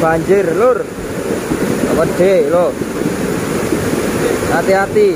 banjir lur. Gede lo hati-hati.